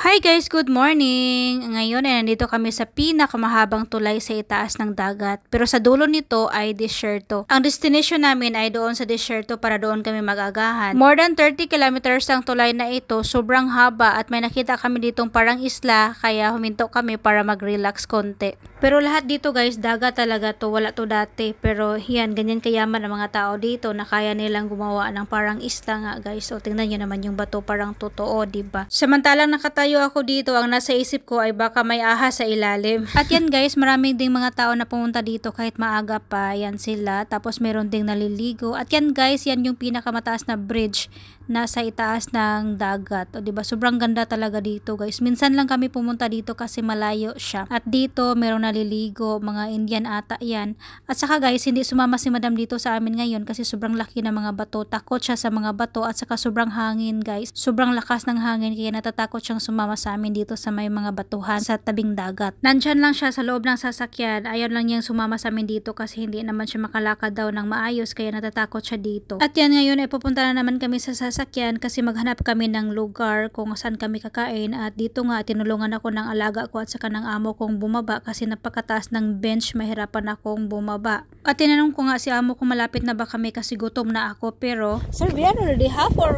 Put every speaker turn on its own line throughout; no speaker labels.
Hi guys, good morning! Ngayon ay nandito kami sa pinakamahabang tulay sa itaas ng dagat. Pero sa dulo nito ay Desierto. Ang destination namin ay doon sa Desierto para doon kami magagahan. More than 30 kilometers ang tulay na ito, sobrang haba at may nakita kami ditong parang isla kaya huminto kami para mag-relax konti. Pero lahat dito guys, dagat talaga to, wala to dati. Pero yan, ganyan kayaman ang mga tao dito na kaya nilang gumawa ng parang isla nga guys. O tingnan nyo naman yung bato parang totoo, ba diba? Samantalang nakatayo tumayo ako dito, ang nasa isip ko ay baka may ahas sa ilalim. At yan guys, maraming ding mga tao na pumunta dito kahit maaga pa, yan sila. Tapos meron ding naliligo. At yan guys, yan yung pinakamataas na bridge nasa itaas ng dagat. O, diba? Sobrang ganda talaga dito, guys. Minsan lang kami pumunta dito kasi malayo siya. At dito, meron naliligo, mga Indian ata yan. At saka, guys, hindi sumama si madam dito sa amin ngayon kasi sobrang laki ng mga bato. Takot siya sa mga bato at saka sobrang hangin, guys. Sobrang lakas ng hangin kaya natatakot siyang sumama sa amin dito sa may mga batuhan sa tabing dagat. Nandyan lang siya sa loob ng sasakyan. Ayaw lang niyang sumama sa amin dito kasi hindi naman siya makalakad daw ng maayos kaya natatakot siya dito. At yan ngayon ay pupunta na naman kami sa sasakyan sasakyan kasi maghanap kami ng lugar kung saan kami kakain at dito nga tinulungan ako ng alaga ko at saka ng amo kong bumaba kasi napakataas ng bench mahirapan akong bumaba. At tinanong ko nga si amo kung malapit na ba kami kasi gutom na ako pero
Sir, we are already half or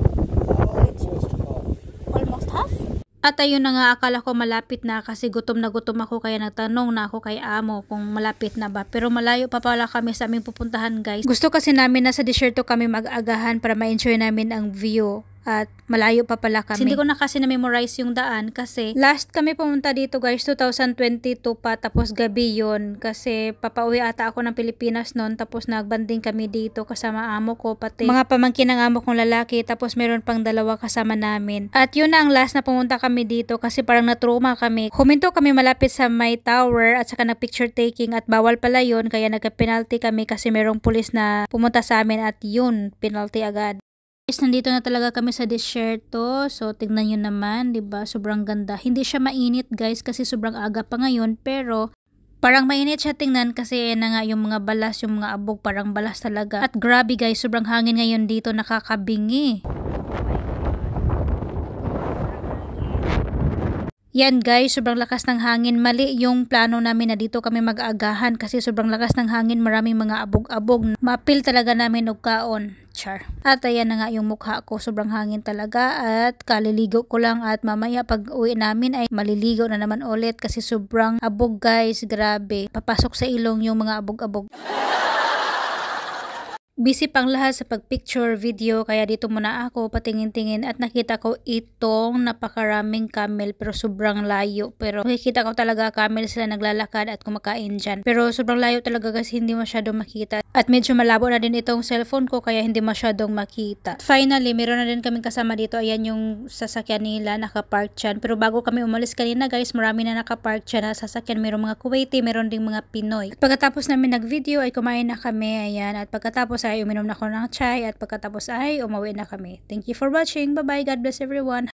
almost half? At ayun na nga, akala ko malapit na kasi gutom na gutom ako kaya nagtanong na ako kay amo kung malapit na ba. Pero malayo pa pala kami sa aming pupuntahan guys. Gusto kasi namin na sa desierto kami mag-agahan para ma-enjoy namin ang view at malayo pa pala kami. Hindi ko na kasi na-memorize yung daan kasi last kami pumunta dito guys 2022 pa tapos gabi yon kasi papauwi ata ako ng Pilipinas noon tapos nagbanding kami dito kasama amo ko pati mga pamangkin ng amo kong lalaki tapos meron pang dalawa kasama namin. At yun na ang last na pumunta kami dito kasi parang natruma kami. Huminto kami malapit sa my tower at saka nag-picture taking at bawal pala yun kaya nagka-penalty kami kasi merong pulis na pumunta sa amin at yun, penalty agad. Guys, nandito na talaga kami sa desierto. So, tignan nyo naman, ba Sobrang ganda. Hindi siya mainit, guys, kasi sobrang aga pa ngayon. Pero, parang mainit siya tingnan kasi na nga yung mga balas, yung mga abog, parang balas talaga. At grabe, guys, sobrang hangin ngayon dito, nakakabingi. Yan guys, sobrang lakas ng hangin. Mali yung plano namin na dito kami mag-agahan kasi sobrang lakas ng hangin. Maraming mga abog-abog. Mapil talaga namin og kaon. Char. At ayan na nga yung mukha ko. Sobrang hangin talaga at kaliligo ko lang at mamaya pag uwi namin ay maliligo na naman ulit kasi sobrang abog guys. Grabe. Papasok sa ilong yung mga abog-abog. Busy pang lahat sa pagpicture video kaya dito muna ako patingin-tingin at nakita ko itong napakaraming camel pero sobrang layo. Pero nakikita ko talaga camel sila naglalakad at kumakain dyan. Pero sobrang layo talaga kasi hindi masyadong makita. At medyo malabo na din itong cellphone ko kaya hindi masyadong makita. Finally, meron na din kaming kasama dito. Ayan yung sasakyan nila nakapark dyan. Pero bago kami umalis kanina guys, marami na nakapark dyan na sasakyan. Meron mga Kuwaiti, meron ding mga Pinoy. At pagkatapos namin nag-video ay kumain na kami. Ayan. At pagkatapos ay uminom na ako ng chai at pagkatapos ay umuwi na kami. Thank you for watching. Bye-bye. God bless everyone.